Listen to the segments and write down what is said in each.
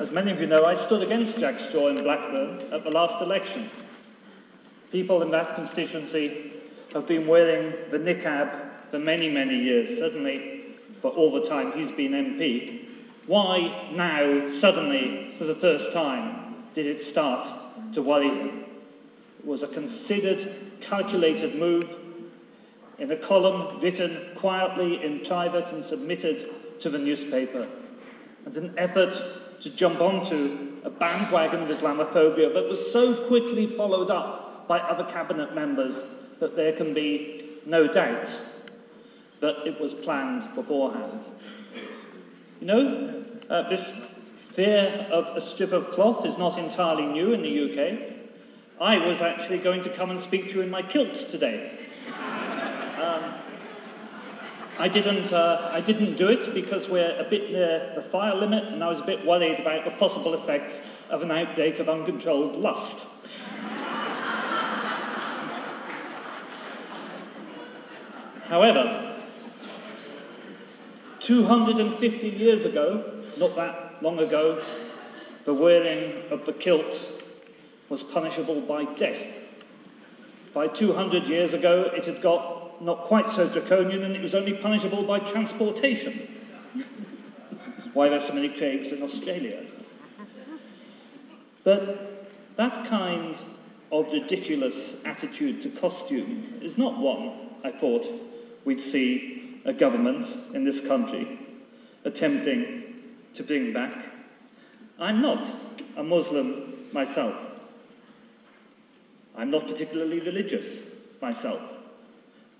as many of you know, I stood against Jack Straw in Blackburn at the last election. People in that constituency have been wearing the niqab for many, many years, certainly for all the time he's been MP. Why now, suddenly, for the first time, did it start to worry him? It was a considered, calculated move in a column written quietly in private and submitted to the newspaper, and an effort to jump onto a bandwagon of Islamophobia that was so quickly followed up by other cabinet members that there can be no doubt that it was planned beforehand. You know, uh, this fear of a strip of cloth is not entirely new in the UK. I was actually going to come and speak to you in my kilt today. Um, I didn't, uh, I didn't do it because we're a bit near the fire limit and I was a bit worried about the possible effects of an outbreak of uncontrolled lust. However, 250 years ago, not that long ago, the wearing of the kilt was punishable by death. By 200 years ago, it had got not quite so draconian and it was only punishable by transportation. Why there's so many Craigs in Australia. But that kind of ridiculous attitude to costume is not one I thought we'd see a government in this country attempting to bring back. I'm not a Muslim myself. I'm not particularly religious myself.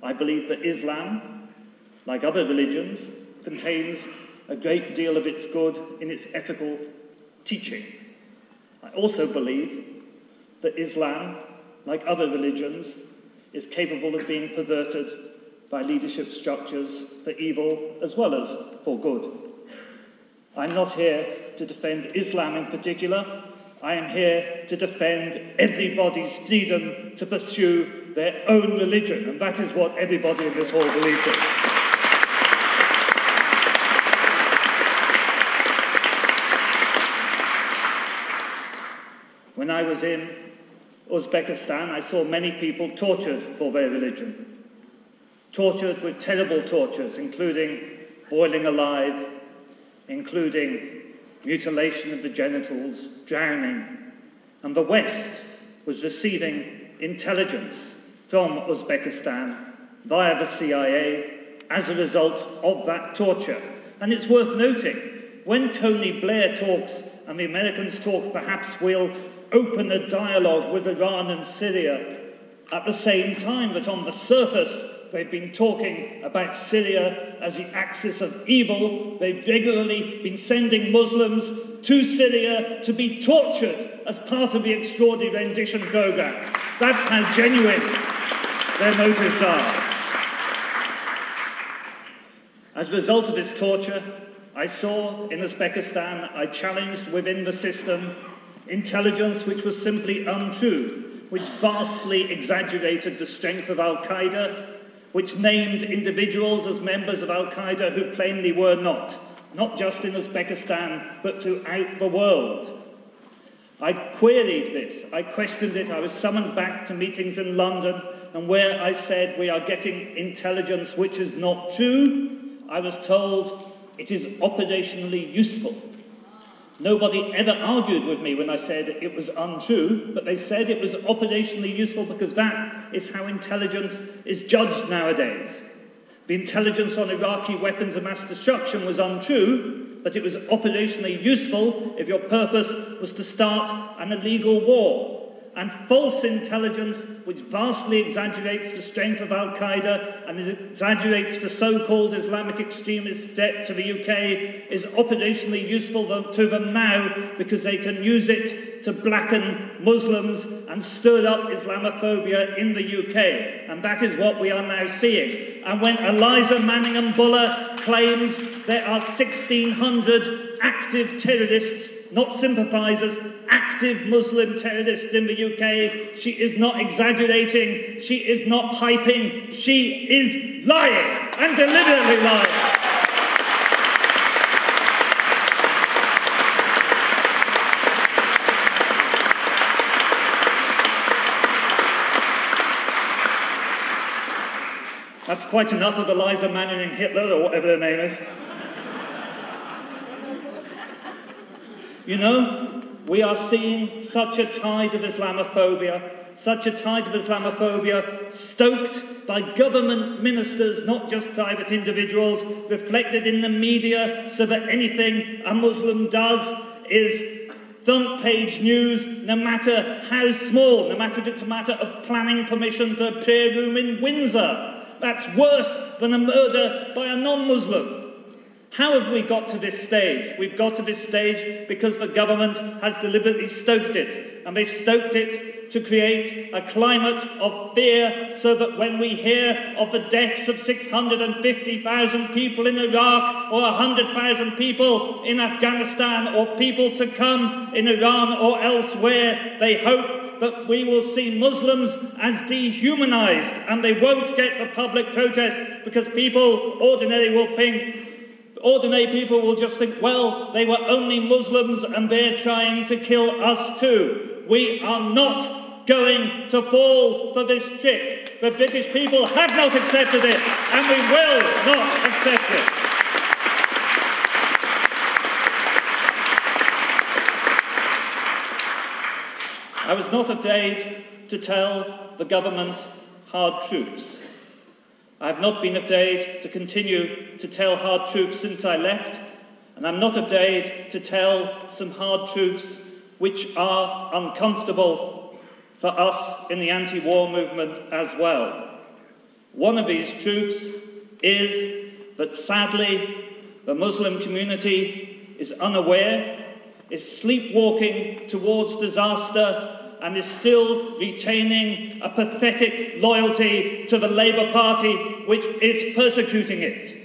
I believe that Islam, like other religions, contains a great deal of its good in its ethical teaching. I also believe that Islam, like other religions, is capable of being perverted by leadership structures for evil as well as for good. I'm not here to defend Islam in particular. I am here to defend everybody's freedom to pursue their own religion, and that is what everybody in this hall believes in. When I was in Uzbekistan, I saw many people tortured for their religion, tortured with terrible tortures, including boiling alive, including mutilation of the genitals, drowning, and the West was receiving intelligence from Uzbekistan via the CIA as a result of that torture. And it's worth noting, when Tony Blair talks and the Americans talk, perhaps we'll open a dialogue with Iran and Syria at the same time that on the surface they've been talking about Syria as the axis of evil. They've regularly been sending Muslims to Syria to be tortured as part of the extraordinary rendition program. That's how genuine their motives are. As a result of this torture, I saw in Uzbekistan, I challenged within the system intelligence which was simply untrue, which vastly exaggerated the strength of Al Qaeda which named individuals as members of Al Qaeda who plainly were not, not just in Uzbekistan, but throughout the world. I queried this, I questioned it, I was summoned back to meetings in London, and where I said we are getting intelligence which is not true, I was told it is operationally useful. Nobody ever argued with me when I said it was untrue, but they said it was operationally useful because that is how intelligence is judged nowadays. The intelligence on Iraqi weapons of mass destruction was untrue, but it was operationally useful if your purpose was to start an illegal war and false intelligence which vastly exaggerates the strength of Al Qaeda and exaggerates the so called Islamic extremist threat to the UK is operationally useful to them now because they can use it to blacken Muslims and stir up Islamophobia in the UK. And that is what we are now seeing. And when Eliza Manningham Buller claims there are 1,600 active terrorists not sympathisers, active Muslim terrorists in the UK. She is not exaggerating. She is not hyping. She is lying and deliberately lying. That's quite enough of Eliza Manning and Hitler, or whatever her name is. You know, we are seeing such a tide of Islamophobia such a tide of Islamophobia stoked by government ministers, not just private individuals, reflected in the media so that anything a Muslim does is front page news, no matter how small, no matter if it's a matter of planning permission for a prayer room in Windsor. That's worse than a murder by a non Muslim. How have we got to this stage? We've got to this stage because the government has deliberately stoked it, and they've stoked it to create a climate of fear so that when we hear of the deaths of 650,000 people in Iraq or 100,000 people in Afghanistan or people to come in Iran or elsewhere, they hope that we will see Muslims as dehumanized and they won't get the public protest because people ordinarily will think ordinary people will just think, well, they were only Muslims and they're trying to kill us too. We are not going to fall for this trick. The British people have not accepted it and we will not accept it. I was not afraid to tell the government hard truths. I have not been afraid to continue to tell hard truths since I left, and I'm not afraid to tell some hard truths which are uncomfortable for us in the anti war movement as well. One of these truths is that sadly the Muslim community is unaware, is sleepwalking towards disaster and is still retaining a pathetic loyalty to the Labour Party, which is persecuting it.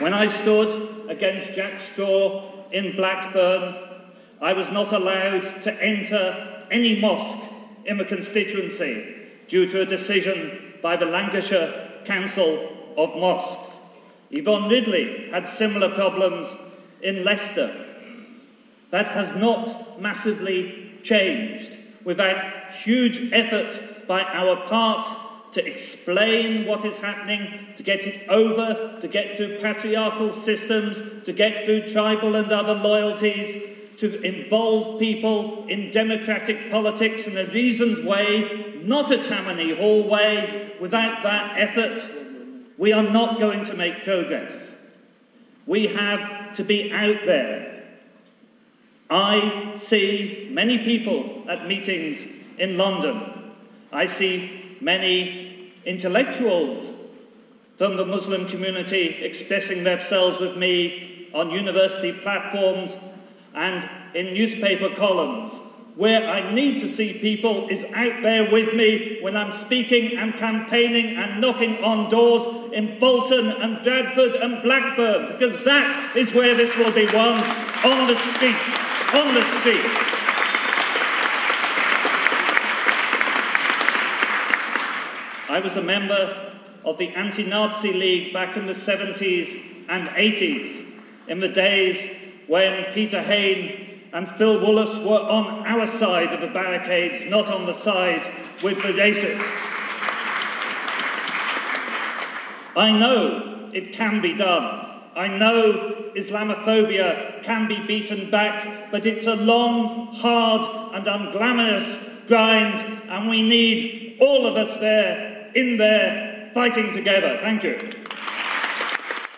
When I stood against Jack Straw in Blackburn, I was not allowed to enter any mosque in the constituency due to a decision by the Lancashire Council of Mosques. Yvonne Ridley had similar problems in Leicester. That has not massively changed without huge effort by our part to explain what is happening, to get it over, to get through patriarchal systems, to get through tribal and other loyalties, to involve people in democratic politics in a reasoned way, not a Tammany Hall way. Without that effort, we are not going to make progress. We have to be out there. I see many people at meetings in London. I see many intellectuals from the Muslim community expressing themselves with me on university platforms and in newspaper columns. Where I need to see people is out there with me when I'm speaking and campaigning and knocking on doors in Bolton and Bradford and Blackburn, because that is where this will be won on the streets, on the streets. I was a member of the Anti Nazi League back in the 70s and 80s, in the days when Peter Hain and Phil Woolas were on our side of the barricades, not on the side with the racists. I know it can be done. I know Islamophobia can be beaten back, but it's a long, hard, and unglamorous grind, and we need all of us there, in there, fighting together. Thank you.